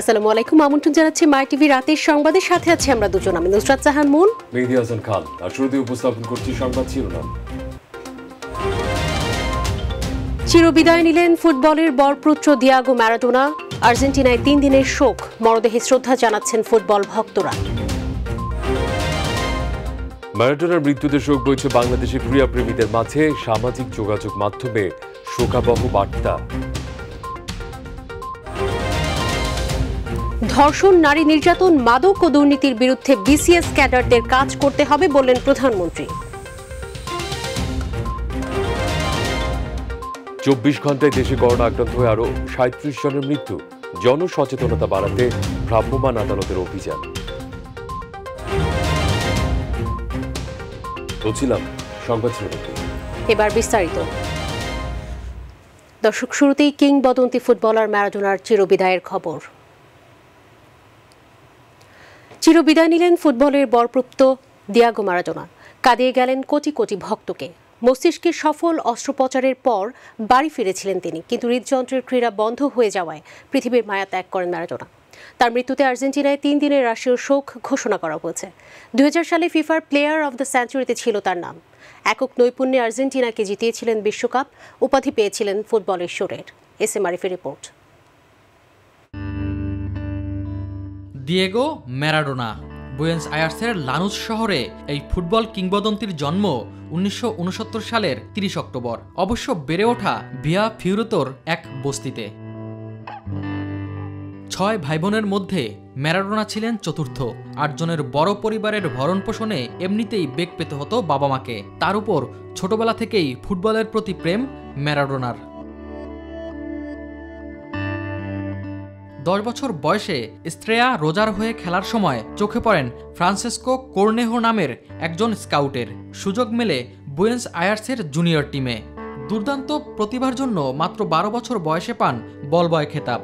আসসালামু আলাইকুম আমন্ত্রণ জানাচ্ছি মাই টিভি রাতের সংবাদের সাথে আছে আমরা দুজন আমি নুসরাত জাহান মুন। মেহেদি হাসান খান আর শুরুতে উপস্থাপন করছি সংবাদ শিরোনাম। চিরবিদায় নিলেন ফুটবলের বরপুত্র দিয়াগো ম্যারাডোনা। আর্জেন্টিনায় তিন দিনের শোক মরদেহে শ্রদ্ধা জানাচ্ছেন ফুটবল ভক্তরা। ম্যারাডোনার মৃত্যুতে শোক বইছে বাংলাদেশের ক্রীড়াপ্রেমীদের মাঝে সামাজিক যোগাযোগ মাধ্যমে শোকাবহ বার্তা। ধর্ষণ নারী নির্যাতন মাদক ও দুর্নীতির বিরুদ্ধে বিসিএস ক্যাডারদের কাজ করতে হবে বললেন প্রধানমন্ত্রী। চব্বিশ ঘন্টায় দেশে করোনা আক্রান্ত হয়ে আরও সাঁত্রিশ জনের মৃত্যু। জনসচেতনতা বাড়াতে ভ্রাম্যমাণ আদালতের অভিযান। বলছিলাম সংবাদ এবার বিস্তারিত। দর্শক শুরুতেই কিংবদন্তি ফুটবলার ম্যারাডোনার চিরবিদায়ের খবর। চিরবিদায় নিলেন ফুটবলের বরপ্রাপ্ত দিয়াগো ম্যারাডোনা কাঁদিয়ে গেলেন কোটি কোটি ভক্তকে। মস্তিষ্কের সফল অস্ত্রোপচারের পর বাড়ি ফিরেছিলেন তিনি, কিন্তু হৃদযন্ত্রের ক্রীড়া বন্ধ হয়ে যাওয়ায় পৃথিবীর মায়া ত্যাগ করেন ম্যারাডোনা তার মৃত্যুতে আর্জেন্টিনায় তিন দিনের রাষ্ট্রীয় শোক ঘোষণা করা হয়েছে। দুই হাজার সালে ফিফার প্লেয়ার অব দ্য সেঞ্চুরিতে ছিল তার নাম। একক নৈপুণ্যে আর্জেন্টিনাকে জিতিয়েছিলেন বিশ্বকাপ, উপাধি পেয়েছিলেন ফুটবল ঈশ্বরের এস এম আরিফের রিপোর্ট। দিয়েগো ম্যারাডোনা বুয়েন্স আয়ার্সের লানুস শহরে এই ফুটবল কিংবদন্তির জন্ম উনিশশো উনসত্তর সালের তিরিশ অক্টোবর। অবশ্য বেড়ে ওঠা ভিয়া ফিউরোতোর এক বস্তিতে। ছয় ভাই বোনের মধ্যে ম্যারাডোনা ছিলেন চতুর্থ। আটজনের বড় পরিবারের ভরণ পোষণে এমনিতেই বেগ পেতে হতো বাবা মাকে তার উপর ছোটবেলা থেকেই ফুটবলের প্রতি প্রেম ম্যারাডোনার। দশ বছর বয়সে স্ত্রেয়া রোজার হয়ে খেলার সময় চোখে পড়েন ফ্রান্সেসকো কোর্নেহো নামের একজন স্কাউটের। সুযোগ মেলে বুয়েন্স আয়ার্সের জুনিয়র টিমে। দুর্দান্ত প্রতিভার জন্য মাত্র বারো বছর বয়সে পান বলবয় খেতাব।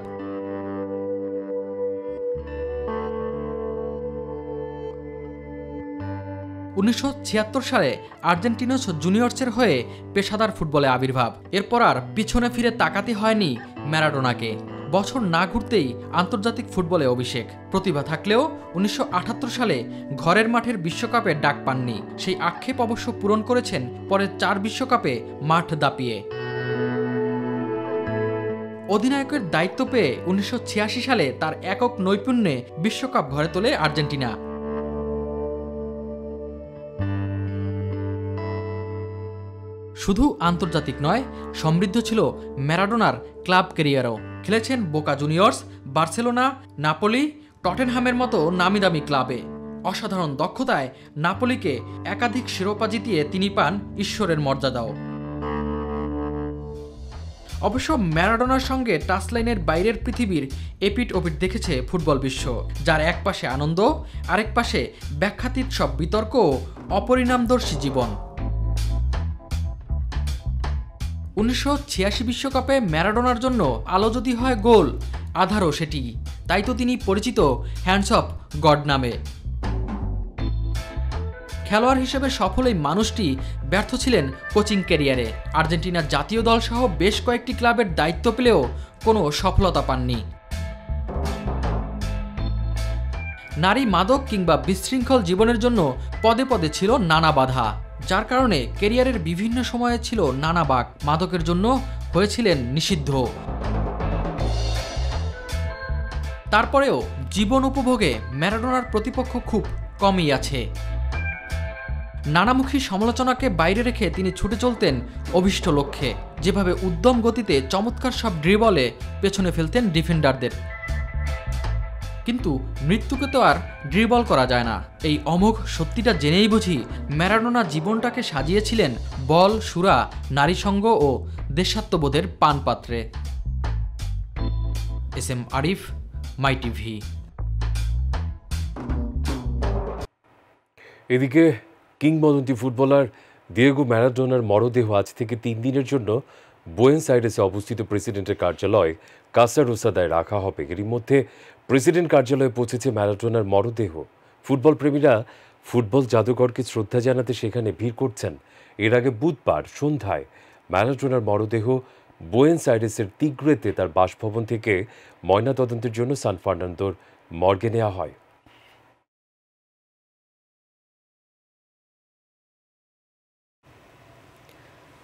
উনিশশো ছিয়াত্তর সালে আর্জেন্টিনাস জুনিয়র্সের হয়ে পেশাদার ফুটবলে আবির্ভাব। এরপর আর পিছনে ফিরে তাকাতে হয়নি ম্যারাডোনাকে। বছর না ঘুরতেই আন্তর্জাতিক ফুটবলে অভিষেক। প্রতিভা থাকলেও উনিশশো আটাত্তর সালে ঘরের মাঠের বিশ্বকাপে ডাক পাননি। সেই আক্ষেপ অবশ্য পূরণ করেছেন পরে চার বিশ্বকাপে মাঠ দাপিয়ে। অধিনায়কের দায়িত্ব পেয়ে উনিশশো ছিয়াশি সালে তার একক নৈপুণ্যে বিশ্বকাপ ঘরে তোলে আর্জেন্টিনা। শুধু আন্তর্জাতিক নয়, সমৃদ্ধ ছিল ম্যারাডোনার ক্লাব ক্যারিয়ারও। খেলেছেন বোকা জুনিয়র্স, বার্সেলোনা, নাপোলি, টটেনহামের মতো নামি দামি ক্লাবে। অসাধারণ দক্ষতায় নাপোলিকে একাধিক শিরোপা জিতিয়ে তিনি পান ঈশ্বরের মর্যাদাও। অবশ্য ম্যারাডোনার সঙ্গে টাচলাইনের বাইরের পৃথিবীর এপিট ওপিট দেখেছে ফুটবল বিশ্ব, যার এক পাশে আনন্দ, আরেক পাশে ব্যাখ্যাতীত সব বিতর্ক অপরিণামদর্শী জীবন। উনিশশো বিশ্বকাপে ম্যারাডোনার জন্য আলো যদি হয় গোল, আধারও সেটি। তাই তো তিনি পরিচিত হ্যান্ডস অফ গড নামে। খেলোয়াড় হিসেবে সফল এই মানুষটি ব্যর্থ ছিলেন কোচিং ক্যারিয়ারে। আর্জেন্টিনার জাতীয় দল সহ বেশ কয়েকটি ক্লাবের দায়িত্ব পেলেও কোনো সফলতা পাননি। নারী মাদক কিংবা বিশৃঙ্খল জীবনের জন্য পদে পদে ছিল নানা বাধা। যার কারণে কেরিয়ারের বিভিন্ন সময়ে ছিল নানা বাক। মাদকের জন্য হয়েছিলেন নিষিদ্ধ। তারপরেও জীবন উপভোগে ম্যারাডোনার প্রতিপক্ষ খুব কমই আছে। নানামুখী সমালোচনাকে বাইরে রেখে তিনি ছুটে চলতেন অভিষ্ট লক্ষ্যে। যেভাবে উদ্যম গতিতে চমৎকার সব ড্রিবলে পেছনে ফেলতেন ডিফেন্ডারদের। কিন্তু মৃত্যুকে তো আর ড্রিবল করা যায় না। এই অমোঘ সত্যিটা জেনেই বুঝি ম্যারাডোনা জীবনটাকে সাজিয়েছিলেন বল, সুরা, নারীসঙ্গ ও দেশাত্মবোধের পানপাত্রে। S M Arif, my TV. এদিকে কিংবদন্তি ফুটবলার দিয়েগো ম্যারাডোনার মরদেহ আজ থেকে তিন দিনের জন্য বোয়েন সাইডেসে অবস্থিত প্রেসিডেন্টের কার্যালয় কাসারোসাদায় রাখা হবে। এরই মধ্যে প্রেসিডেন্ট কার্যালয়ে পৌঁছেছে ম্যারাডোনার মরদেহ। ফুটবল প্রেমীরা ফুটবল জাদুঘরকে শ্রদ্ধা জানাতে সেখানে ভিড় করছেন। এর আগে বুধবার সন্ধ্যায় ম্যারাডোনার মরদেহ বোয়েন্স আইরেসের তিগ্রেতে তার বাসভবন থেকে ময়নাতদন্তের জন্য সান ফার্নান্দোর মর্গে নেওয়া হয়।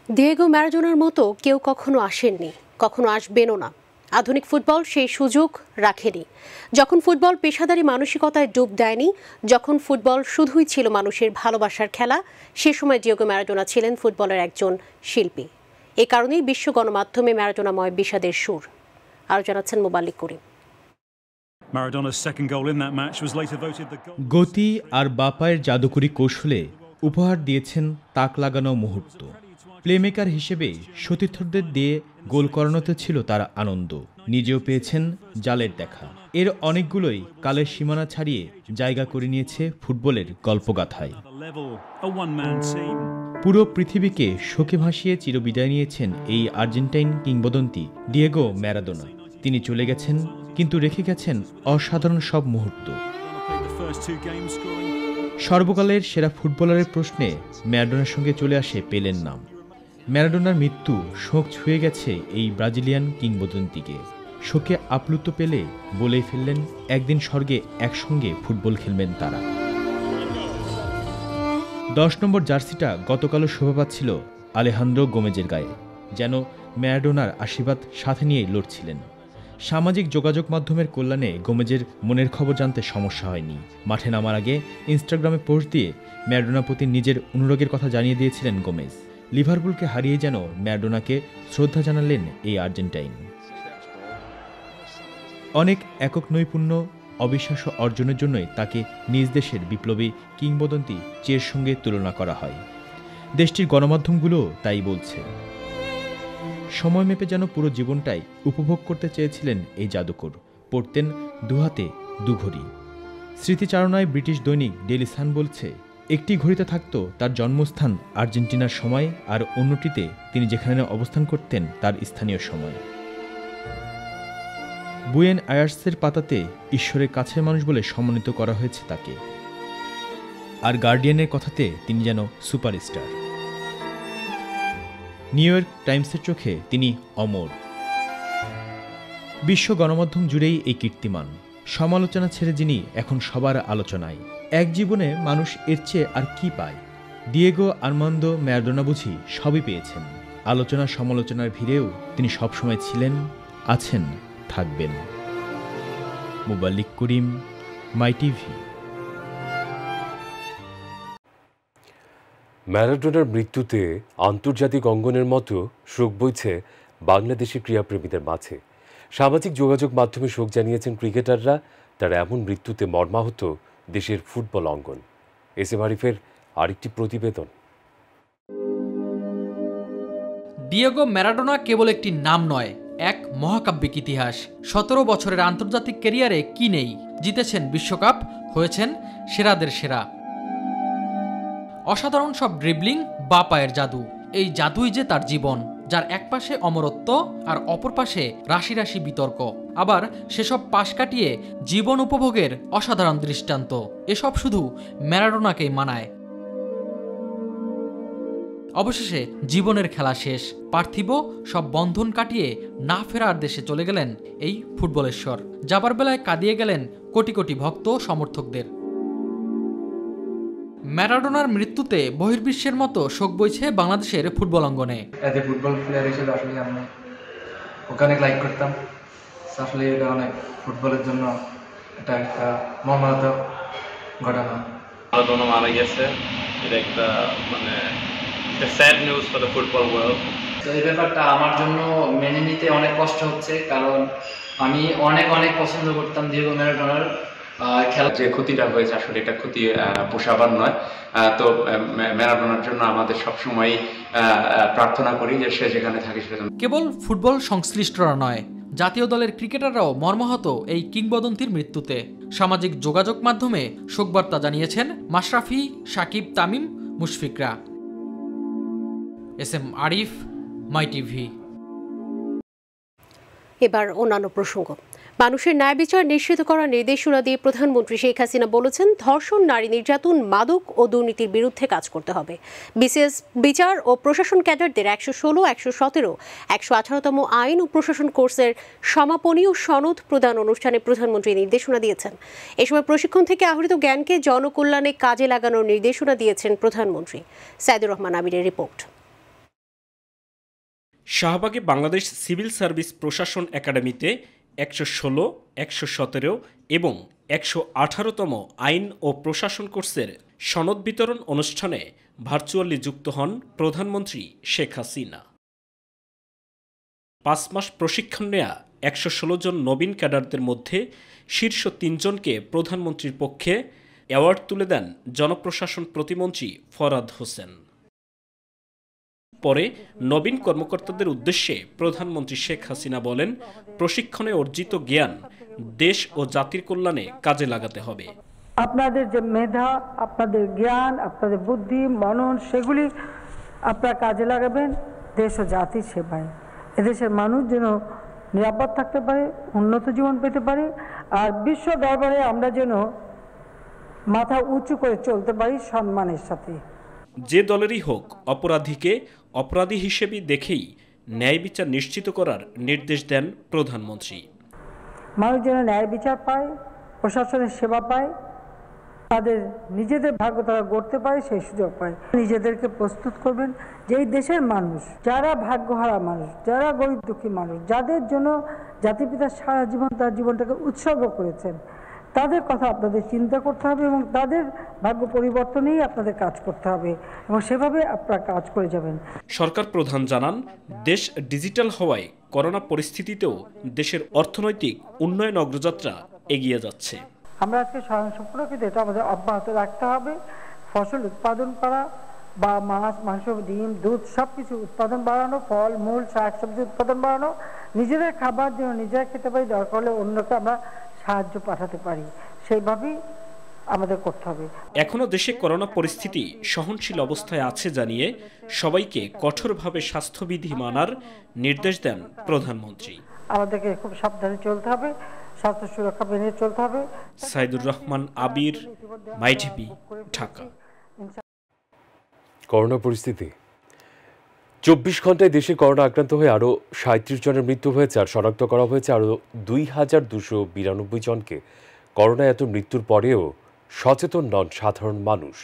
দিয়েগো ম্যারাডোনার মতো কেউ কখনো আসেননি, কখনো আসবেনও না। আধুনিক ফুটবল সেই সুযোগ রাখেনি। যখন ফুটবল পেশাদারি মানসিকতায় ডুব দেয়নি যখন ফুটবল শুধুই ছিল মানুষের ভালোবাসার খেলা সে সময় ডিয়েগো ম্যারাডোনা ছিলেন ফুটবলের একজন শিল্পী। এ কারণেই বিশ্ব গণমাধ্যমে ম্যারাডোনাময় বিষাদের সুর। আরও জানাচ্ছেন মোবাল্লিক করিম. গতি আর বাপায়ের জাদুকরি কৌশলে উপহার দিয়েছেন তাক লাগানো মুহূর্ত। প্লেমেকার হিসেবে সতীর্থদের দিয়ে গোল করানোতে ছিল তার আনন্দ নিজেও পেয়েছেন জালের দেখা এর অনেকগুলোই কালের সীমানা ছাড়িয়ে জায়গা করে নিয়েছে ফুটবলের গল্পগাথায়. পুরো পৃথিবীকে শোকে ভাসিয়ে চিরবিদায় নিয়েছেন এই আর্জেন্টাইন কিংবদন্তি ডিয়েগো ম্যারাদোনা তিনি চলে গেছেন, কিন্তু রেখে গেছেন অসাধারণ সব মুহূর্ত. সর্বকালের সেরা ফুটবলারের প্রশ্নে ম্যারাডোনার সঙ্গে চলে আসে পেলের নাম ম্যারাডোনার মৃত্যু শোক ছুঁয়ে গেছে এই ব্রাজিলিয়ান কিংবদন্তিকে। শোকে আপ্লুত পেলে বলেই ফেললেন, একদিন স্বর্গে একসঙ্গে ফুটবল খেলবেন তারা। দশ নম্বর জার্সিটা গতকালও শোভা পাচ্ছিল আলেহান্দ্রো গোমেজের গায়ে, যেন ম্যারাডোনার আশীর্বাদ সাথে নিয়েই লড়ছিলেন। সামাজিক যোগাযোগ মাধ্যমের কল্যাণে গোমেজের মনের খবর জানতে সমস্যা হয়নি। মাঠে নামার আগে ইনস্টাগ্রামে পোস্ট দিয়ে ম্যারাডোনা প্রতি নিজের অনুরাগের কথা জানিয়ে দিয়েছিলেন গোমেজ। লিভারপুলকে হারিয়ে যেন ম্যারাডোনাকে শ্রদ্ধা জানালেন এই আর্জেন্টাইন। অনেক একক নৈপুণ্য অবিশ্বাস্য অর্জনের জন্যই তাকে নিজ দেশের বিপ্লবী কিংবদন্তি চের সঙ্গে তুলনা করা হয়। দেশটির গণমাধ্যমগুলো তাই বলছে। সময় মেপে যেন পুরো জীবনটাই উপভোগ করতে চেয়েছিলেন এই জাদুকর, পড়তেন দুহাতে দুঘড়ি। স্মৃতিচারণায় ব্রিটিশ দৈনিক ডেলি সান বলছে একটি ঘড়িতে থাকত তার জন্মস্থান আর্জেন্টিনার সময় আর অন্যটিতে তিনি যেখানে অবস্থান করতেন তার স্থানীয় সময়। বুয়েন আয়ার্সের পাতাতে ঈশ্বরের কাছের মানুষ বলে সম্মানিত করা হয়েছে তাকে। আর গার্ডিয়ানের কথাতে তিনি যেন সুপারস্টার। নিউ ইয়র্ক টাইমসের চোখে তিনি অমর। বিশ্ব গণমাধ্যম জুড়েই এই কীর্তিমান। সমালোচনা ছেড়ে যিনি এখন সবার আলোচনায়। এক জীবনে মানুষ এর চেয়ে আর কি পায়? ডিয়েগো, আর্মান্দো, ম্যারাডোনা বুঝি সবই পেয়েছেন। আলোচনা সমালোচনার ভিড়েও তিনি সবসময় ছিলেন, আছেন, থাকবেন। Mubalik Karim, my TV. ম্যারাডোনার মৃত্যুতে আন্তর্জাতিক অঙ্গনের মতো শোক বইছে বাংলাদেশি ক্রীড়াপ্রেমীদের মাঝে। সামাজিক যোগাযোগ মাধ্যমে শোক জানিয়েছেন ক্রিকেটাররা, তার এমন মৃত্যুতে মর্মাহত দেশের ফুটবল অঙ্গন। এস এম আরিফের আরেকটি প্রতিবেদন। ডিয়েগো ম্যারাডোনা কেবল একটি নাম নয়, এক মহাকাব্যিক ইতিহাস। সতেরো বছরের আন্তর্জাতিক ক্যারিয়ারে কি নেই? জিতেছেন বিশ্বকাপ, হয়েছেন সেরাদের সেরা। অসাধারণ সব ড্রিবলিং বা পায়ের জাদু, এই জাদুই যে তার জীবন। যার এক পাশে অমরত্ব আর অপর পাশে রাশি রাশি বিতর্ক। আবার সেসব পাশ কাটিয়ে জীবন উপভোগের অসাধারণ দৃষ্টান্ত। এসব শুধু ম্যারাডোনাকেই মানায়। অবশেষে জীবনের খেলা শেষ। পার্থিব সব বন্ধন কাটিয়ে না ফেরার দেশে চলে গেলেন এই ফুটবলেশ্বর। যাবার বেলায় কাঁদিয়ে গেলেন কোটি কোটি ভক্ত সমর্থকদের। ম্যারাডোনার মৃত্যুতে বহির্বিশ্বের মতো শোক বইছে বাংলাদেশের ফুটবল অঙ্গনে। অ্যাজ এ ফুটবল প্লেয়ার হিসেবে আসলে আমি ওকে অনেক লাইক করতাম। আসলে এটা অনেক ফুটবলের জন্য এটা একটা মর্মাহত ঘটনা। মারাদোনা মারা গেছে। এটা একটা মানে একটা sad news for the football world তো এই ব্যাপারটা আমার জন্য মেনে নিতে অনেক কষ্ট হচ্ছে। কারণ আমি অনেক অনেক পছন্দ করতাম দিয়েগো ম্যারাডোনার খেলা যে ক্ষতিটা হয়েছে আসলে এটা ক্ষতি আহ, পোষাবার নয়। তো ম্যারাডোনার জন্য আমাদের সবসময় প্রার্থনা করি যে সে যেখানে থাকে সেটা কেবল ফুটবল সংশ্লিষ্টরা নয় জাতীয় দলের ক্রিকেটাররাও মর্মাহত এই কিংবদন্তির মৃত্যুতে। সামাজিক যোগাযোগ মাধ্যমে শোকবার্তা জানিয়েছেন Mashrafe Shakib Tamim মুশফিকরা। S M Arif my TV. এবার অন্যান্য প্রসঙ্গ। মানুষের ন্যায় বিচার নিশ্চিত করার নির্দেশনা দিয়ে প্রধানমন্ত্রী শেখ হাসিনা বলেছেন, ধর্ষণ, নারী নির্যাতন, মাদক ও দুর্নীতির বিরুদ্ধে কাজ করতে হবে। বিসিএস বিচার ও প্রশাসন ক্যাডারদের একশো ষোলো, একশো সতেরো, একশো আঠারোতম আইন ও প্রশাসন কোর্সের সমাপনী ও সনদ প্রদান অনুষ্ঠানে প্রধানমন্ত্রী নির্দেশনা দিয়েছেন। এ সময় প্রশিক্ষণ থেকে আহরিত জ্ঞানকে জনকল্যাণে কাজে লাগানোর নির্দেশনা দিয়েছেন প্রধানমন্ত্রী। সাইদুর রহমান আমিরের রিপোর্ট। শাহবাগে বাংলাদেশ সিভিল সার্ভিস প্রশাসন একাডেমিতে একশো ষোলো, একশো সতেরো এবং একশো আঠারোতম আইন ও প্রশাসন কোর্সের সনদ বিতরণ অনুষ্ঠানে ভার্চুয়ালি যুক্ত হন প্রধানমন্ত্রী শেখ হাসিনা। পাঁচ মাস প্রশিক্ষণ নেয়া একশো ষোলো জন নবীন ক্যাডারদের মধ্যে শীর্ষ তিনজনকে প্রধানমন্ত্রীর পক্ষে অ্যাওয়ার্ড তুলে দেন জনপ্রশাসন প্রতিমন্ত্রী ফরাদ হোসেন। পরে নবীন কর্মকর্তাদের উদ্দেশ্যে প্রধানমন্ত্রী শেখ হাসিনা বলেন প্রশিক্ষণে অর্জিত জ্ঞান দেশ ও জাতির কল্যাণে কাজে লাগাতে হবে। আপনাদের যে মেধা আপনাদের জ্ঞান আপনাদের বুদ্ধি মনন সেগুলি আপনারা কাজে লাগাবেন দেশ ও জাতির সেবায়। এদেশের মানুষ যেন নিরাপদ থাকতে পারে উন্নত জীবন পেতে পারে আর বিশ্ব দরবারে আমরা যেন মাথা উঁচু করে চলতে পারি সম্মানের সাথে। যে দলেরই হোক অপরাধীকে অপরাধী হিসেবে দেখেই ন্যায় বিচার নিশ্চিত করার নির্দেশ দেন প্রধানমন্ত্রী। মানুষ যেন ন্যায় বিচার পায়, প্রশাসনের সেবা পায়, তাদের নিজেদের ভাগ্য তারা গড়তে পারে, সেই সুযোগ পায়। নিজেদেরকে প্রস্তুত করবেন যে এই দেশের মানুষ, যারা ভাগ্যহারা মানুষ, যারা গরিব দুঃখী মানুষ, যাদের জন্য জাতিপিতা সারা জীবন তার জীবনটাকে উৎসর্গ করেছেন তাদের কথা আপনাদের চিন্তা করতে হবে এবং তাদের ভাগ্য পরিবর্তনেই আপনাদের কাজ করতে হবে এবং সেভাবে আপনারা কাজ করে যাবেন। সরকার প্রধান জানান দেশ ডিজিটাল হওয়ায় করোনা পরিস্থিতিতেও দেশের অর্থনৈতিক উন্নয়ন অগ্রযাত্রা এগিয়ে যাচ্ছে। আমরা আজকে স্বয়ংসম্পূর্ণ কিন্তু এটা আমাদের অব্যাহত রাখতে হবে। ফসল উৎপাদন করা বা মাছ মাংস ডিম দুধ সব কিছু উৎপাদন বাড়ানো ফল মূল শাক সবজি উৎপাদন বাড়ানো নিজেদের খাবার যেন নিজেরা খেতে পারি দরকার হলে অন্যকে আমরা সাহায্য পাঠাতে পারি সেইভাবেই আমাদের করতে হবে। এখনও দেশে করোনা পরিস্থিতি সহনশীল অবস্থায় আছে জানিয়ে সবাইকে কঠোরভাবে স্বাস্থ্যবিধি মানার নির্দেশ দেন প্রধানমন্ত্রী। আমাদেরকে খুব সাবধানে চলতে হবে স্বাস্থ্য সুরক্ষা মেনে চলতে হবে। Saidur Rahman Abir my TV Dhaka. Corona পরিস্থিতি চব্বিশ ঘন্টায় দেশে করোনা আক্রান্ত হয়ে আরও সাঁত্রিশ জনের মৃত্যু হয়েছে আর শনাক্ত করা হয়েছে আরও দুই হাজার দুশো বিরানব্বই জনকে। করোনা এত মৃত্যুর পরেও সচেতন নন সাধারণ মানুষ।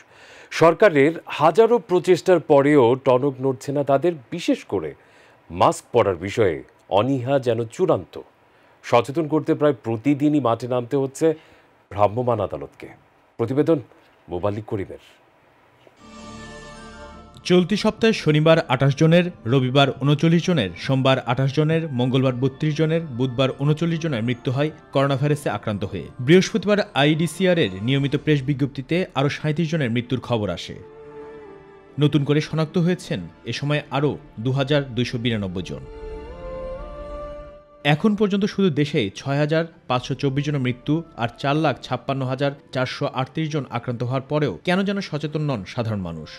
সরকারের হাজারো প্রচেষ্টার পরেও টনক নড়ছে না তাদের, বিশেষ করে মাস্ক পরার বিষয়ে অনীহা যেন চূড়ান্ত। সচেতন করতে প্রায় প্রতিদিনই মাঠে নামতে হচ্ছে ভ্রাম্যমাণ আদালতকে। প্রতিবেদন মোবাল্লিক করিমের। চলতি সপ্তাহে শনিবার আঠাশ জনের, রবিবার উনচল্লিশ জনের, সোমবার আঠাশ জনের, মঙ্গলবার বত্রিশ জনের, বুধবার উনচল্লিশ জনের মৃত্যু হয় করোনা ভাইরাসে আক্রান্ত হয়ে। বৃহস্পতিবার আইডিসিআর এর নিয়মিত প্রেস বিজ্ঞপ্তিতে আরও সাঁত্রিশ জনের মৃত্যুর খবর আসে। নতুন করে শনাক্ত হয়েছেন এ সময় আরও দু হাজার দুইশো বিরানব্বই জন। এখন পর্যন্ত শুধু দেশে ছয় হাজার পাঁচশো চব্বিশ জনের মৃত্যু আর চার লাখ ছাপ্পান্ন হাজার চারশো আটত্রিশ জন আক্রান্ত হওয়ার পরেও কেন যেন সচেতন নন সাধারণ মানুষ।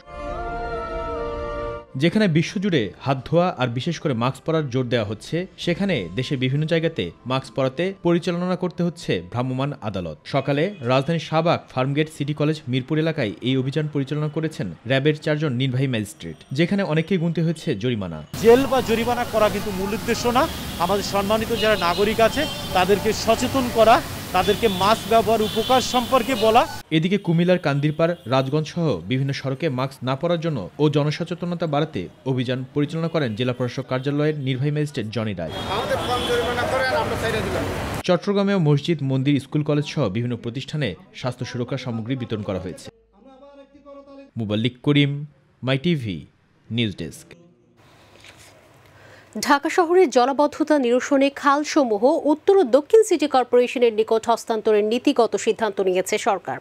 যেখানে বিশ্বজুড়ে হাত ধোয়া আর বিশেষ করে মাস্ক পরার জোর দেওয়া হচ্ছে, সেখানে দেশের বিভিন্ন জায়গাতে মাস্ক পরাতে পরিচালনা করতে হচ্ছে ভ্রাম্যমাণ আদালত। সকালে রাজধানীর শাহবাগ ফার্মগেট সিটি কলেজ মিরপুর এলাকায় এই অভিযান পরিচালনা করেছেন র্যাবের চারজন নির্বাহী ম্যাজিস্ট্রেট, যেখানে অনেকেই গুনতে হয়েছে জরিমানা। জেল বা জরিমানা করা কিন্তু মূল উদ্দেশ্য না। আমাদের সম্মানিত যারা নাগরিক আছে, তাদেরকে সচেতন করা তাদেরকে মাস্ক ব্যবহার উপকার সম্পর্কে বলা। এদিকে কুমিল্লার কান্দিরপাড় রাজগঞ্জ সহ বিভিন্ন সড়কে মাস্ক না পরার জন্য ও জনসচেতনতা বাড়াতে অভিযান পরিচালনা করেন জেলা প্রশাসক কার্যালয়ের নির্বাহী ম্যাজিস্ট্রেট জনি রায়। চট্টগ্রামেও মসজিদ মন্দির স্কুল কলেজ সহ বিভিন্ন প্রতিষ্ঠানে স্বাস্থ্য সুরক্ষা সামগ্রী বিতরণ করা হয়েছে। Mubalik Karim my TV news desk. Dhaka শহরের জলাবদ্ধতা নিরসনে খালসমূহ উত্তর ও দক্ষিণ সিটি কর্পোরেশনের নিকট হস্তান্তরের নীতিগত সিদ্ধান্ত নিয়েছে সরকার।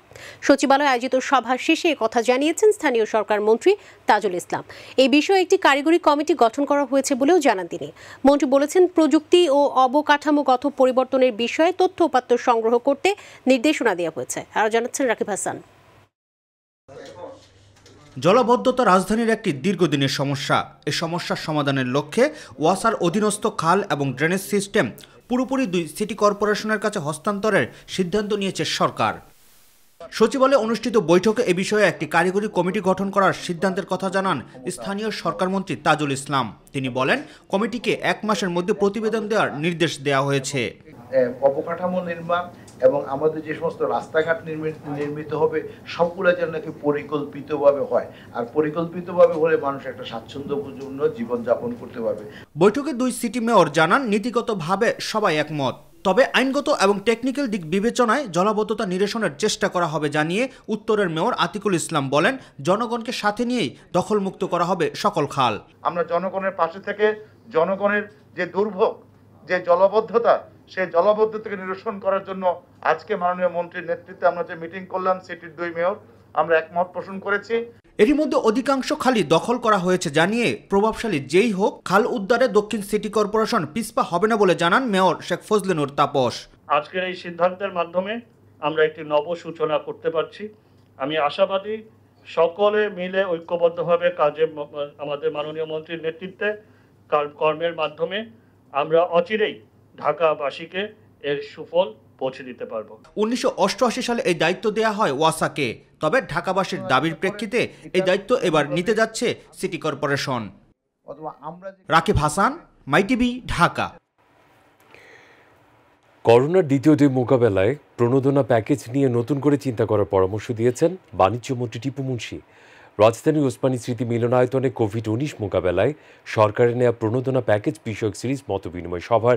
সচিবালয়ে আয়োজিত সভা শেষে কথা জানিয়েছেন স্থানীয় সরকার মন্ত্রী তাজুল ইসলাম। এই বিষয়ে একটি কারিগরি কমিটি গঠন করা হয়েছে বলেও জানান তিনি। মন্ত্রী বলেছেন, প্রযুক্তি ও অবকাঠামোগত পরিবর্তনের বিষয়ে তথ্য উপাত্ত সংগ্রহ করতে নির্দেশনা দেওয়া হয়েছে। আরও জানাচ্ছেন রাকিব হাসান। জলাবদ্ধতা রাজধানীর একটি দীর্ঘদিনের সমস্যা। এ সমস্যার সমাধানের লক্ষ্যে ওয়াসার অধীনস্থ খাল এবং ড্রেনেজ সিস্টেম পুরোপুরি দুই সিটি কর্পোরেশনের কাছে হস্তান্তরের সিদ্ধান্ত নিয়েছে সরকার। সচিবালয়ে অনুষ্ঠিত বৈঠকে এ বিষয়ে একটি কারিগরি কমিটি গঠন করার সিদ্ধান্তের কথা জানান স্থানীয় সরকারমন্ত্রী তাজুল ইসলাম। তিনি বলেন, কমিটিকে এক মাসের মধ্যে প্রতিবেদন দেওয়ার নির্দেশ দেওয়া হয়েছে। অবকাঠামো নির্মাণ এবং আমাদের যে সমস্ত রাস্তাঘাট নির্মিত নির্মিত হবে সবগুলো যেন নাকি পরিকল্পিতভাবে হয়। আর পরিকল্পিতভাবে হলে মানুষ একটা স্বাচ্ছন্দ্যপূর্ণ জীবনযাপন করতে পারবে। বৈঠকে দুই সিটি মেয়র জানান নীতিগতভাবে সবাই একমত। তবে আইনগত এবং টেকনিক্যাল দিক বিবেচনায় জলাবদ্ধতা নিরসনের চেষ্টা করা হবে জানিয়ে উত্তরের মেয়র আতিকুল ইসলাম বলেন জনগণকে সাথে নিয়েই দখলমুক্ত করা হবে সকল খাল। আমরা জনগণের পাশে থেকে জনগণের যে দুর্ভোগ যে জলবদ্ধতা সেই জলবদ্ধতাকে নিরসন করার জন্য আজকে মাননীয় মন্ত্রীর নেতৃত্বে আমরা যে মিটিং করলাম সিটির দুই মেয়র আমরা একমত পোষণ করেছি। এরই মধ্যে অধিকাংশ খালি দখল করা হয়েছে জানিয়ে প্রভাবশালী যেই হোক খাল উদ্ধারে দক্ষিণ সিটি কর্পোরেশন পিসপা হবে না বলে জানান মেয়র শেখ ফজলেনুর তাপস। আজকের এই সিদ্ধান্তের মাধ্যমে আমরা একটি নব সূচনা করতে পারছি। আমি আশাবাদী সকলে মিলে ঐক্যবদ্ধভাবে কাজে আমাদের মাননীয় মন্ত্রীর নেতৃত্বে কর্মের মাধ্যমে আমরা অচিরেই ঢাকাবাসীকে এর সুফল পৌঁছে দিতে পারব। উনিশশো সালে এই দায়িত্ব দেয়া হয় ওয়াসাকে। তবে ঢাকাবাসীর দাবির প্রেক্ষিতে এই দায়িত্ব এবার নিতে যাচ্ছে city corporation. Rakib Hasan my TV Dhaka. করোনার দ্বিতীয় ঢেউ মোকাবেলায় প্রণোদনা প্যাকেজ নিয়ে নতুন করে চিন্তা করার পরামর্শ দিয়েছেন বাণিজ্যমন্ত্রী টিপু মুন্সি। রাজধানী ওসমানী স্মৃতি মিলনায়তনে কোভিড উনিশ মোকাবেলায় সরকারের নেওয়া প্রণোদনা প্যাকেজ বিষয়ক সিরিজ মতবিনিময় সভার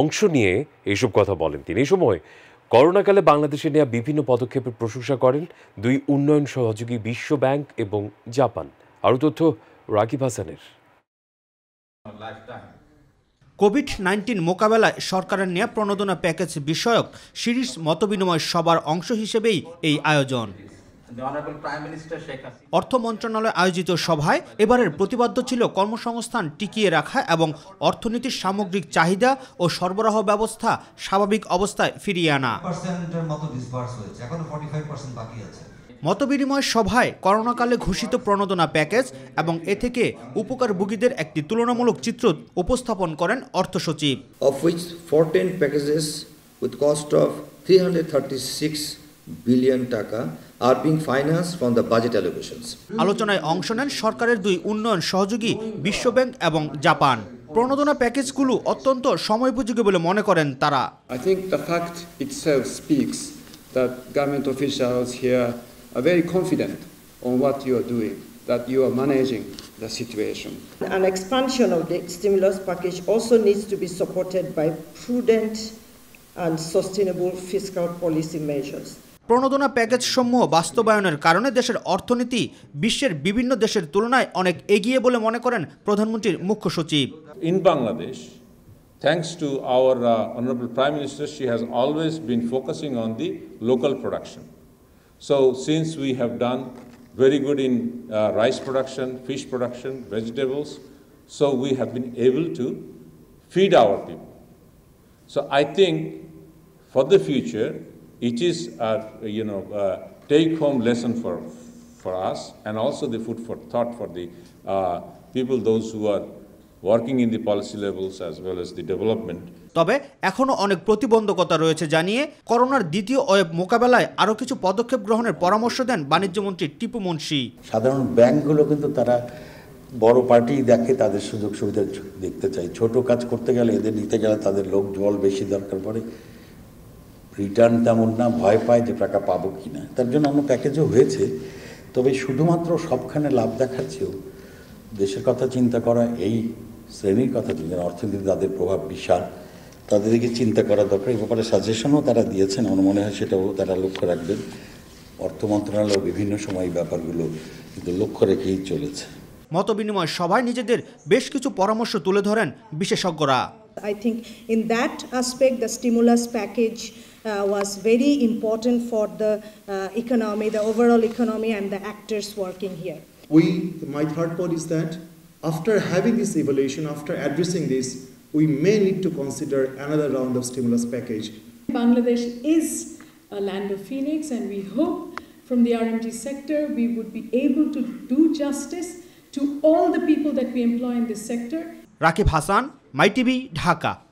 অংশ নিয়ে এসব কথা বলেন তিনি। এই সময় করোনাকালে বাংলাদেশে নেওয়া বিভিন্ন পদক্ষেপের প্রশংসা করেন দুই উন্নয়ন সহযোগী বিশ্ব ব্যাংক এবং জাপান। আরও তথ্য রাকিব হাসানের। কোভিড নাইন্টিন মোকাবেলায় সরকারের নেয়া প্রণোদনা প্যাকেজ বিষয়ক সিরিজ মতবিনিময় সবার অংশ হিসেবেই এই আয়োজন। অর্থ মন্ত্রণালয় আয়োজিত সভায় এবারের প্রতিবাদ্য ছিল কর্মসংস্থান টিকিয়ে রাখা এবং অর্থনীতির সামগ্রিক চাহিদা ও সরবরাহ ব্যবস্থা স্বাভাবিক অবস্থায় ফিরিয়ে আনা। মতবিনিময় সভায় করোনাকালে ঘোষিত প্রণোদনা প্যাকেজ এবং এ থেকে উপকারভোগীদের একটি তুলনামূলক চিত্র উপস্থাপন করেন অর্থ সচিব। Of which 14 packages with cost of 336 billion taka are being financed from the budget আলোচনায় অংশ নেন সরকারের দুই উন্নয়ন সহযোগী বিশ্ব বিশ্বব্যাংক এবং জাপান। প্রণোদনা প্যাকেজগুলো অত্যন্ত সময়োপযোগী বলে মনে করেন তারা। I think the fact speaks that government officials here very confident on what you are doing you are managing the situation an expansion of package also to be supported by prudent and sustainable fiscal policy measures প্রণোদনা package সমূহ বাস্তবায়নের কারণে দেশের অর্থনীতি বিশ্বের বিভিন্ন দেশের তুলনায় অনেক এগিয়ে বলে মনে করেন প্রধানমন্ত্রীর মুখ্য সচিব। In Bangladesh thanks to our honourable prime minister she has always been focusing on the local production so since we have done very good in rice production fish production vegetables so we have been able to feed our people so I think for the future it is a you know uh, take-home lesson for for us, and also the food for thought for the uh, people, those who are working in the policy levels as well as the development. তবে এখনও অনেক প্রতিবন্ধকতা রয়েছে জানিয়ে করোনার দ্বিতীয় web মোকাবেলায় আরও কিছু পদক্ষেপ গ্রহণের পরামর্শ দেন বাণিজ্যমন্ত্রী টিপু মুন্সি। সাধারণ ব্যাংকগুলো কিন্তু তারা বড় পার্টি দেখে তাদের সুযোগ সুবিধা দেখতে চায়। ছোট কাজ করতে গেলে এদের নিতে গেলে তাদের লোক জল বেশি দরকার পড়ে। রিটার্ন তেমন না ভয় পায় যে টাকা পাবো কি না তার জন্য অন্য প্যাকেজও হয়েছে। তবে শুধুমাত্র সবখানে লাভ দেখাচ্ছেও দেশের কথা চিন্তা করা এই শ্রেণির কথা চিন্তা অর্থনীতি তাদের প্রভাব বিশাল তাদেরকে চিন্তা করা দরকার। এই ব্যাপারে সাজেশনও তারা দিয়েছেন আমার মনে হয় সেটাও তারা লক্ষ্য রাখবেন। অর্থ মন্ত্রণালয় বিভিন্ন সময় ব্যাপারগুলো কিন্তু লক্ষ্য রেখেই চলেছে। মতবিনিময় সভায় নিজেদের বেশ কিছু পরামর্শ তুলে ধরেন বিশেষজ্ঞরা। I think in that aspect, the stimulus package uh, Uh, was very important for the uh, economy, the overall economy and the actors working here. We, my third point is that after having this evaluation, after addressing this, we may need to consider another round of stimulus package. Bangladesh is a land of phoenix and we hope from the RMG sector we would be able to do justice to all the people that we employ in this sector. Rakib Hassan, My Dhaka.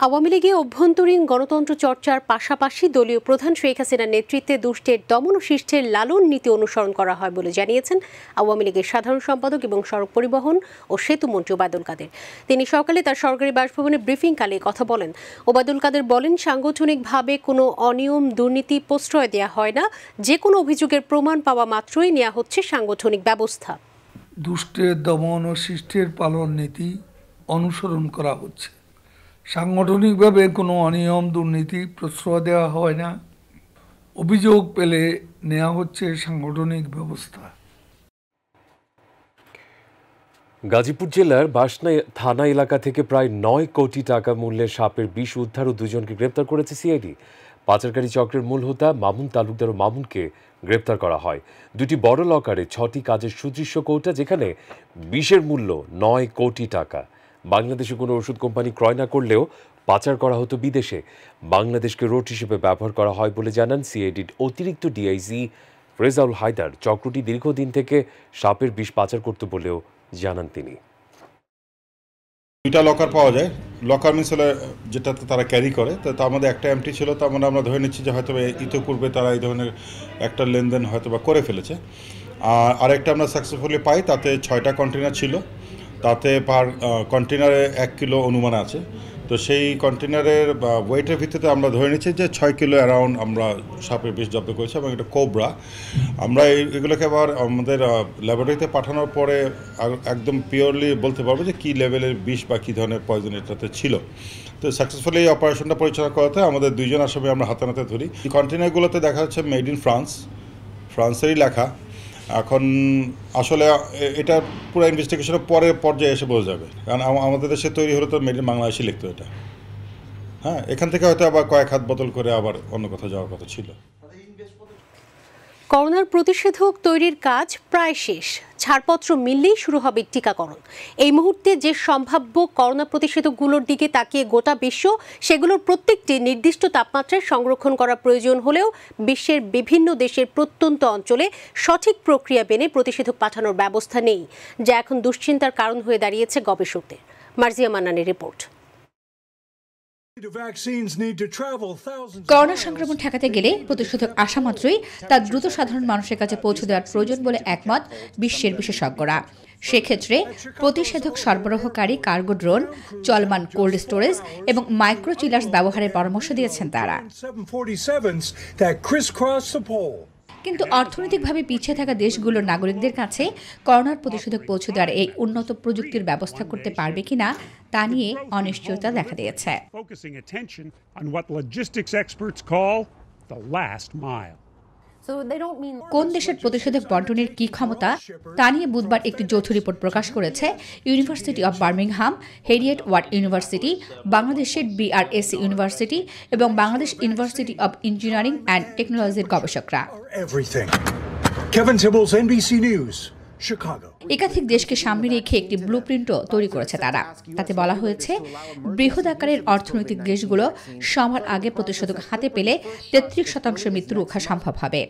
Awami লীগে অভ্যন্তরীণ গণতন্ত্র চর্চার পাশাপাশি দলীয় প্রধান শেখ হাসিনার নেতৃত্বে দুষ্টের দমন ও শিষ্টের লালন নীতি অনুসরণ করা হয় বলে জানিয়েছেন আওয়ামী লীগের সাধারণ সম্পাদক এবং সড়ক পরিবহন ও সেতু মন্ত্রী ওবায়দুল কাদের। তিনি সকালে তার সরকারি বাসভবনে ব্রিফিংকালে কথা বলেন। ওবায়দুল কাদের বলেন, সাংগঠনিকভাবে কোনো অনিয়ম, দুর্নীতি প্রশ্রয় দেওয়া হয় না। যে কোনো অভিযোগের প্রমাণ পাওয়া মাত্রই নেওয়া হচ্ছে সাংগঠনিক ব্যবস্থা। দুষ্টের দমন ও সৃষ্টির পালন নীতি অনুসরণ করা হচ্ছে। সাংগঠনিকভাবে কোনো অনিয়ম, দুর্নীতি প্রশ্রয় দেওয়া হয় না। অভিযোগ পেলে নেওয়া হচ্ছে সাংগঠনিক ব্যবস্থা। গাজীপুর জেলার বাসনা থানা এলাকা থেকে প্রায় নয় কোটি টাকা মূল্যের সাপের বিষ উদ্ধার ও দুজনকে গ্রেপ্তার করেছে সিআইডি। পাচারকারী চক্রের মূল হোতা মামুন তালুকদার ও মামুনকে গ্রেপ্তার করা হয়। দুটি বড় লকারে ছটি কাজের সুদৃশ্য কৌটা যেখানে বিষের মূল্য নয় কোটি টাকা। বাংলাদেশে কোনো ওষুধ কোম্পানি ক্রয় না করলেও পাচার করা হতো বিদেশে। বাংলাদেশকে রোড হিসেবে ব্যবহার করা হয় বলে জানান সিআইডির অতিরিক্ত ডিআইজি রেজাউল হায়দার। চক্রটি দীর্ঘদিন থেকে সাপের বিষ পাচার করত বলেও জানান তিনি। দুইটা লকার পাওয়া যায়। লকার মিনস হলে যেটাতে তারা ক্যারি করে। তো তার মধ্যে একটা এমটি ছিল, তার মানে আমরা ধরে নিচ্ছি যে হয়তো ইতিপূর্বে তারা এই ধরনের একটা লেনদেন হয়তো বা করে ফেলেছে। আর আরেকটা আমরা সাকসেসফুলি পাই, তাতে ছয়টা কন্টেনার ছিল। তাতে পার কন্টেনারে এক কিলো অনুমান আছে। তো সেই কন্টেনারের ওয়েটের ভিত্তিতে আমরা ধরে নিচ্ছি যে ছয় কিলো অ্যারাউন্ড আমরা সাপের বিষ জব্দ করেছি এবং এটা কোবরা আমরা এগুলোকে আবার আমাদের ল্যাবরেটরিতে পাঠানোর পরে একদম পিওরলি বলতে পারব যে কী লেভেলের বিষ বা কী ধরনের পয়জন এটাতে ছিল। তো সাকসেসফুলি এই অপারেশনটা পরিচালনা করাতে আমাদের দুইজন আসামি আমরা হাতে নাতে ধরি। কন্টেনারগুলোতে দেখা যাচ্ছে মেড ইন ফ্রান্স ফ্রান্সেরই লেখা। এখন আসলে এটা পুরো ইনভেস্টিগেশনের পরে পর্যায়ে এসে বোঝা যাবে। কারণ আমাদের দেশে তৈরি হলে তো মেড ইন বাংলাদেশি লিখতো এটা। হ্যাঁ এখান থেকে হয়তো আবার কয়েক হাত বদল করে আবার অন্য কোথাও যাওয়ার কথা ছিল। করোনার প্রতিষেধক তৈরির কাজ প্রায় শেষ। ছাড়পত্র মিললেই শুরু হবে টিকাকরণ। এই মুহূর্তে যে সম্ভাব্য করোনা প্রতিষেধকগুলোর দিকে তাকিয়ে গোটা বিশ্ব, সেগুলোর প্রত্যেকটি নির্দিষ্ট তাপমাত্রায় সংরক্ষণ করা প্রয়োজন হলেও বিশ্বের বিভিন্ন দেশের প্রত্যন্ত অঞ্চলে সঠিক প্রক্রিয়া মেনে প্রতিষেধক পাঠানোর ব্যবস্থা নেই, যা এখন দুশ্চিন্তার কারণ হয়ে দাঁড়িয়েছে গবেষকদের। মার্জিয়া মান্নানের রিপোর্ট। করোনা সংক্রমণ ঠেকাতে গেলে প্রতিষেধক আসা মাত্রই তা দ্রুত সাধারণ মানুষের কাছে পৌঁছে দেওয়ার প্রয়োজন বলে একমত বিশ্বের বিশেষজ্ঞরা। সেক্ষেত্রে প্রতিষেধক সরবরাহকারী কার্গো ড্রোন চলমান কোল্ড স্টোরেজ এবং মাইক্রোচিলার্স ব্যবহারের পরামর্শ দিয়েছেন তারা। 747s that crisscross the pole. কিন্তু অর্থনৈতিকভাবে পিছিয়ে থাকা দেশগুলোর নাগরিকদের কাছে করোনার প্রতিষেধক পৌঁছে দেওয়ার এই উন্নত প্রযুক্তির ব্যবস্থা করতে পারবে কিনা তা নিয়ে অনিশ্চয়তা দেখা দিয়েছে the last mile. কোন দেশের প্রতিষেধক বন্টনের কি ক্ষমতা তা নিয়ে বুধবার একটি যৌথ রিপোর্ট প্রকাশ করেছে university of Birmingham Heriot Watt university বাংলাদেশের বিআরএসি ইউনিভার্সিটি এবং Bangladesh university of engineering and টেকনোলজির গবেষকরা. Kevin Tibbles, NBC News, Chicago. একাধিক দেশকে সামনে রেখে একটি ব্লুপ্রিন্টও তৈরি করেছে তারা তাতে বলা হয়েছে বৃহৎ আকারের অর্থনৈতিক দেশগুলো সবার আগে প্রতিষেধক হাতে পেলে তেত্রিশ শতাংশ মৃত্যু রোখা সম্ভব হবে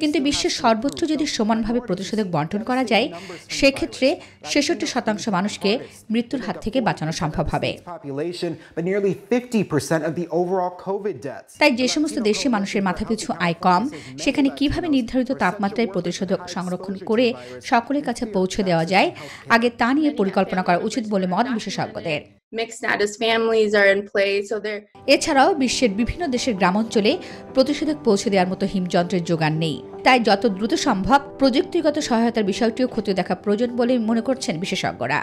কিন্তু বিশ্বের সর্বোচ্চ যদি সমানভাবে প্রতিষেধক বন্টন করা যায় সেক্ষেত্রে ছেষট্টি শতাংশ মানুষকে মৃত্যুর হাত থেকে বাঁচানো সম্ভব হবে population, but nearly 50% of the overall COVID deaths. তাই যে সমস্ত দেশে মানুষের মাথাপিছু আয় কম সেখানে কীভাবে নির্ধারিত তাপমাত্রায় প্রতিষেধক সংরক্ষণ করে সকলের কাছে পৌঁছে দেওয়া যায়। আগে তা নিয়ে পরিকল্পনা করা উচিত বলে মত বিশেষজ্ঞদের। এছাড়াও বিশ্বের বিভিন্ন দেশের গ্রামাঞ্চলে প্রতিষেধক পৌঁছে দেওয়ার মতো হিমযন্ত্রের যোগান নেই। তাই যত দ্রুত সম্ভব প্রযুক্তিগত সহায়তার বিষয়টিও খতিয়ে দেখা প্রয়োজন বলে মনে করছেন বিশেষজ্ঞরা।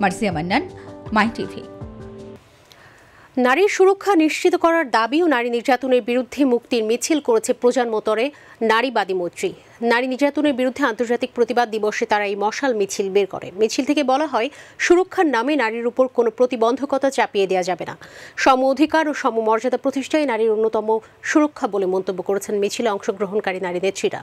Marsia Mannan my TV. নারীর সুরক্ষা নিশ্চিত করার দাবি ও নারী নির্যাতনের বিরুদ্ধে মুক্তির মিছিল করেছে প্রজন্মতরে নারীবাদী মৈত্রী। নারী নির্যাতনের বিরুদ্ধে আন্তর্জাতিক প্রতিবাদ দিবসে তারা এই মশাল মিছিল বের করে। মিছিল থেকে বলা হয়, সুরক্ষার নামে নারীর উপর কোনো প্রতিবন্ধকতা চাপিয়ে দেওয়া যাবে না। সম অধিকার ও সমমর্যাদা প্রতিষ্ঠায় নারীর অন্যতম সুরক্ষা বলে মন্তব্য করেছেন মিছিলে অংশগ্রহণকারী নারী নেত্রীরা।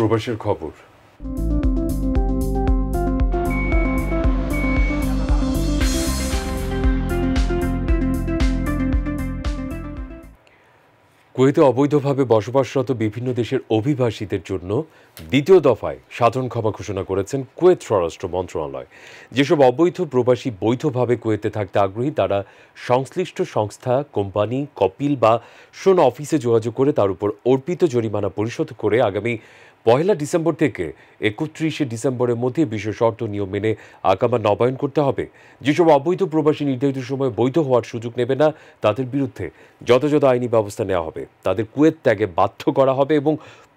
প্রবাসের খবর। কুয়েতে অবৈধভাবে বসবাসরত বিভিন্ন দেশের অভিবাসীদের জন্য দ্বিতীয় দফায় সাধারণ ক্ষমা ঘোষণা করেছেন কুয়েত স্বরাষ্ট্র মন্ত্রণালয়। যেসব অবৈধ প্রবাসী বৈধভাবে কুয়েতে থাকতে আগ্রহী, তারা সংশ্লিষ্ট সংস্থা, কোম্পানি, কপিল বা শোন অফিসে যোগাযোগ করে তার উপর অর্পিত জরিমানা পরিশোধ করে আগামী পয়লা ডিসেম্বর থেকে একত্রিশে ডিসেম্বরের মধ্যে বিশেষ শর্ত নিয়ম মেনে আকামা নবায়ন করতে হবে। যেসব অবৈধ প্রবাসী নির্ধারিত সময় বৈধ হওয়ার সুযোগ নেবে না তাদের বিরুদ্ধে যথাযথ আইনি ব্যবস্থা নেওয়া হবে। তাদের কুয়েত ত্যাগে বাধ্য করা হবে এবং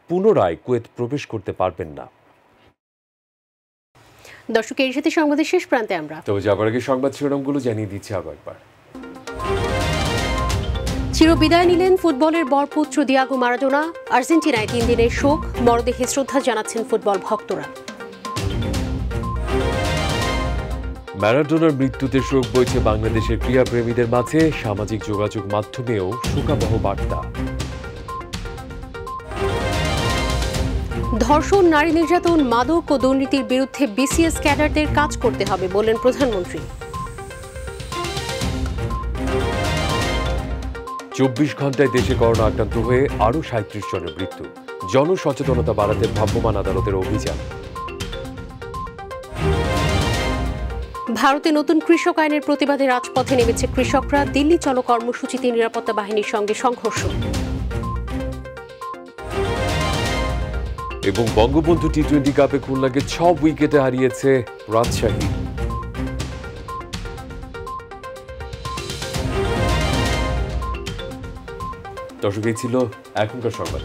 পুনরায় কুয়েত প্রবেশ করতে পারবেন না। দর্শক এর সাথে সংবাদের শেষ প্রান্তে আমরা। তবে যাবার আগে সংবাদ শিরোনামগুলো জানিয়ে দিচ্ছি আরও একবার। চিরবিদায় নিলেন ফুটবলের বরপুত্র দিয়াগো মারাডোনা। আর্জেন্টিনায় তিন দিনের শোক মরদেহে শ্রদ্ধা জানাচ্ছেন ফুটবল ভক্তরা। ম্যারাডোনার মৃত্যুতে শোক বইছে বাংলাদেশের ক্রীড়াপ্রেমীদের মাঝে। সামাজিক যোগাযোগ মাধ্যমেও শোকাবহ বার্তা। ধর্ষণ নারী নির্যাতন মাদক ও দুর্নীতির বিরুদ্ধে বিসিএস ক্যাডারদের কাজ করতে হবে বললেন প্রধানমন্ত্রী। চব্বিশ ঘন্টায় দেশে করোনা আক্রান্ত হয়ে আরও সাঁত্রিশ জনের মৃত্যু। জনসচেতনতা বাড়াতে ভ্রাম্যমাণ আদালতের অভিযান। ভারতে নতুন কৃষক আইনের প্রতিবাদে রাজপথে নেমেছে কৃষকরা। দিল্লি চলো কর্মসূচিতে নিরাপত্তা বাহিনীর সঙ্গে সংঘর্ষ। এবং বঙ্গবন্ধু টি টোয়েন্টি কাপে খুলনাকে ছ উইকেটে হারিয়েছে রাজশাহী। দর্শক এই ছিল এখনকার সংবাদ।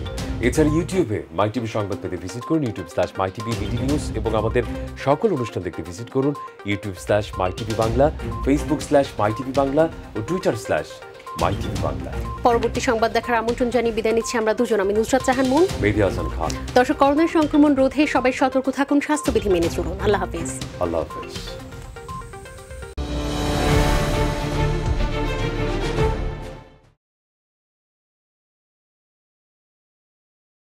এছাড়া ইউটিউবে মাই টিভি সংবাদ পেতে ভিজিট করুন YouTube slash my TV BD news এবং আমাদের সকল অনুষ্ঠান দেখতে ভিজিট করুন YouTube slash my TV Bangla Facebook slash my TV Bangla O Twitter slash my TV Bangla পরবর্তী সংবাদ দেখার আমন্ত্রণ জানিয়ে বিদায় নিচ্ছি আমরা দুজন। আমি নুসরাত জাহান মুন। মেহেদি হাসান খান। দর্শক করোনার সংক্রমণ রোধে সবাই সতর্ক থাকুন স্বাস্থ্যবিধি মেনে চলুন। আল্লাহ হাফিজ। আল্লাহ হাফেজ।